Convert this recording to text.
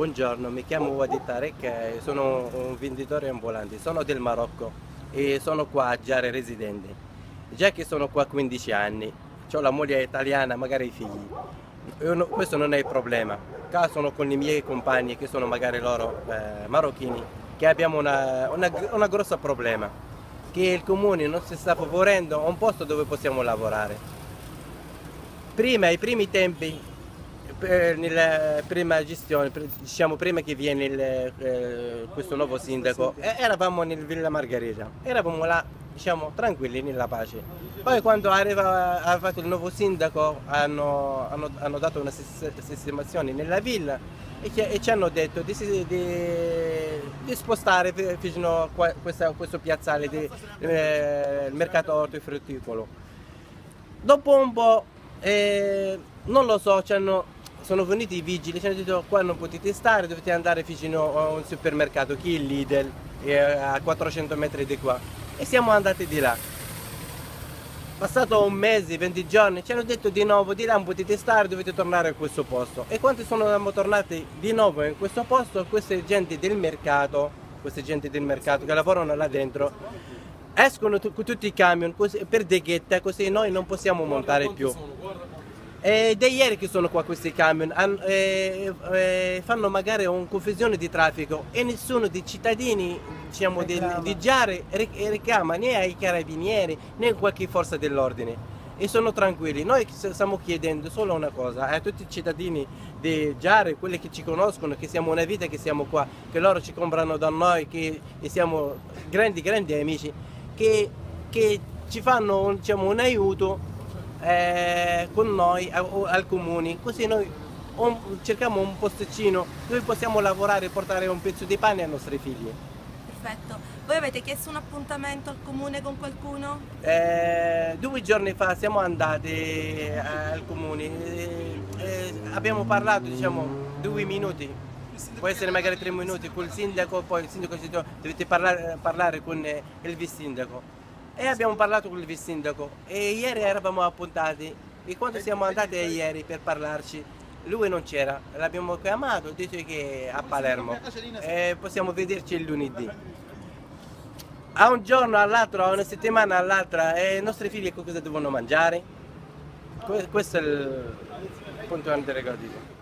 Buongiorno, mi chiamo Wadi Tarek, sono un venditore ambulante, sono del Marocco e sono qua a Giare residente. Già che sono qua 15 anni, ho la moglie italiana, magari i figli. No, questo non è il problema. Qua sono con i miei compagni che sono magari loro eh, marocchini, che abbiamo una grossa problema, che il comune non si sta favorendo un posto dove possiamo lavorare. Prima, ai primi tempi, nella prima gestione, diciamo prima che viene il, eh, questo nuovo sindaco, eravamo nel Villa Margherita, eravamo là diciamo tranquilli nella pace. Poi quando arriva, ha fatto il nuovo sindaco hanno, hanno, hanno dato una sistemazione nella villa e, e ci hanno detto di, di, di spostare fino a questa, questo piazzale del eh, mercato ortofrutticolo. Dopo un po', eh, non lo so, ci hanno sono venuti i vigili, ci hanno detto qua non potete stare, dovete andare vicino a un supermercato, chi è il Lidl, a 400 metri di qua. E siamo andati di là. Passato un mese, 20 giorni, ci hanno detto di nuovo di là non potete stare, dovete tornare a questo posto. E quando sono tornati di nuovo in questo posto, queste gente del mercato, queste gente del mercato che lavorano là dentro, escono con tutti i camion così, per deghetta, così noi non possiamo montare più. È da ieri che sono qua questi camion, eh, eh, fanno magari una confusione di traffico e nessuno dei cittadini diciamo, di, di Giare richiama né ai carabinieri né a qualche forza dell'ordine. E sono tranquilli. Noi stiamo chiedendo solo una cosa a tutti i cittadini di Giare, quelli che ci conoscono, che siamo una vita che siamo qua, che loro ci comprano da noi, che siamo grandi, grandi amici, che, che ci fanno diciamo, un aiuto eh, con noi o al comune, così noi un, cerchiamo un posticino dove possiamo lavorare e portare un pezzo di pane ai nostri figli. Perfetto. Voi avete chiesto un appuntamento al comune con qualcuno? Eh, due giorni fa siamo andati eh, al comune, eh, eh, abbiamo parlato diciamo due minuti, può essere magari tre minuti col sindaco, poi il sindaco ci dice dovete parlare, parlare con il vice sindaco e abbiamo parlato con il sindaco e ieri eravamo appuntati e quando siamo andati ieri per parlarci lui non c'era, l'abbiamo chiamato, ha detto che a Palermo e possiamo vederci il lunedì. A un giorno all'altro, a una settimana all'altra, e i nostri figli cosa devono mangiare? Questo è il punto interrogativo.